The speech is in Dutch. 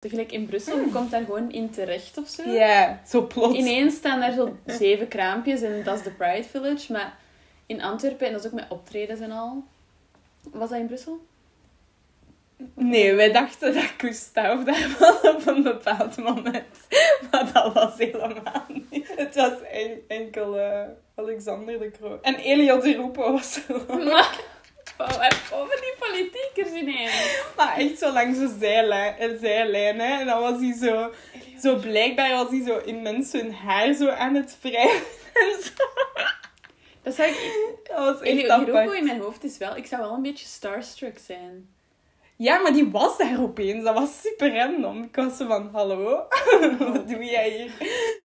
Tegelijk in Brussel, je komt daar gewoon in terecht of zo. Ja, zo plots. Ineens staan daar zo zeven kraampjes en dat is de Pride Village. Maar in Antwerpen, en dat is ook met optredens en al. Was dat in Brussel? Nee, wij dachten dat Gustav daar was op een bepaald moment. Maar dat was helemaal niet. Het was en- enkel eh, Alexander de Croo. En Elio de Roepo was er ook. Maar, waar komen die politiekers ineens? Maar echt zo langs de zijlijn, eh, zijlijn hè. En dan was hij zo... Zo blijkbaar was hij zo in mensen hun haar zo aan het wrijven. Dat zou ik... Dat was echt Elio. Hiroko in mijn hoofd is wel... Ik zou wel een beetje starstruck zijn. Ja, maar die was daar opeens. Dat was super random. Ik was zo van, hallo? Wat doe jij hier?